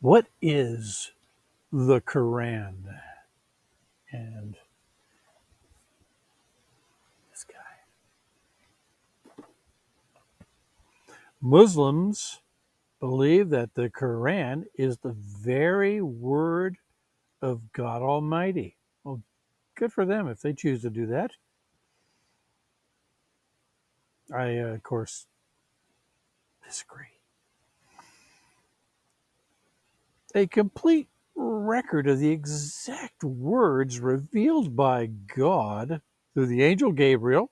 What is the Quran? And this guy. Muslims believe that the Quran is the very word of God Almighty. Well, good for them if they choose to do that. I, uh, of course, disagree. A complete record of the exact words revealed by God through the angel Gabriel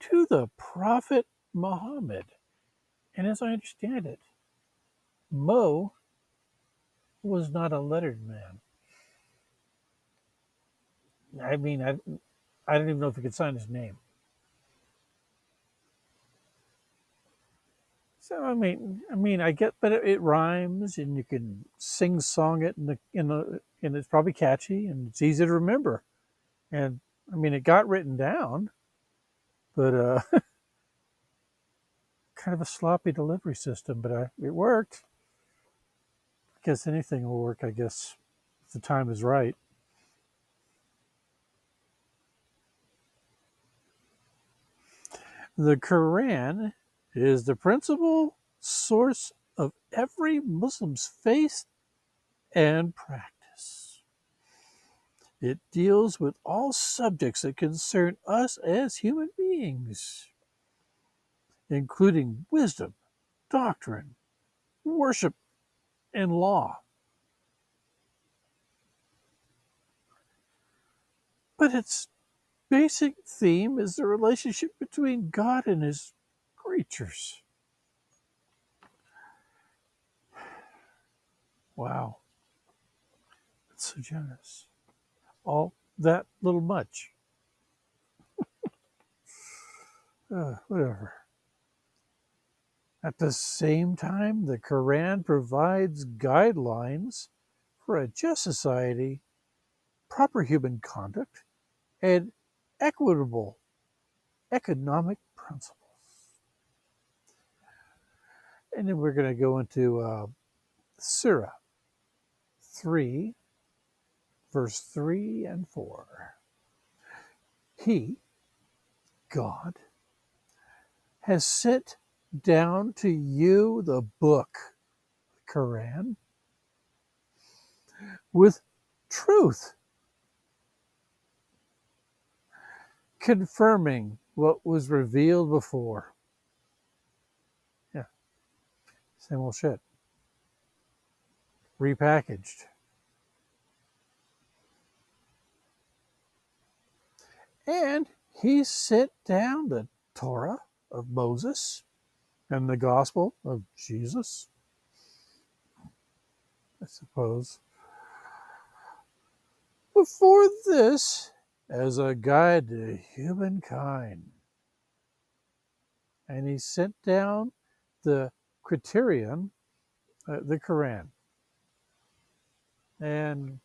to the prophet Muhammad. And as I understand it, Mo was not a lettered man. I mean, I, I don't even know if he could sign his name. So I mean, I mean, I get, but it, it rhymes, and you can sing song it, in the in the, and it's probably catchy, and it's easy to remember. And I mean, it got written down, but uh, kind of a sloppy delivery system, but I, it worked. I guess anything will work, I guess, if the time is right. The Quran is the principal source of every Muslim's faith and practice. It deals with all subjects that concern us as human beings, including wisdom, doctrine, worship, and law. But its basic theme is the relationship between God and his creatures. Wow. That's so generous. All that little much. uh, whatever. At the same time, the Quran provides guidelines for a just society, proper human conduct, and equitable economic principles. And then we're going to go into uh, Surah 3, verse 3 and 4. He, God, has sent down to you the book, the Quran, with truth, confirming what was revealed before. Same old shit. Repackaged. And he sent down the Torah of Moses and the gospel of Jesus, I suppose. Before this, as a guide to humankind. And he sent down the criterion, uh, the Quran. And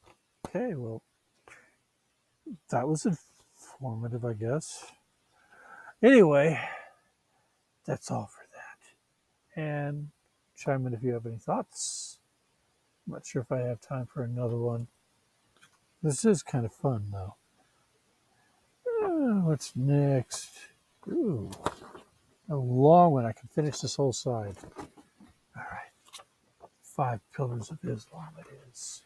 okay, well, that was informative, I guess. Anyway, that's all for that. And chime in if you have any thoughts. I'm not sure if I have time for another one. This is kind of fun, though. Uh, what's next? Ooh, a long one. I can finish this whole side. All right. Five Pillars of Islam it is.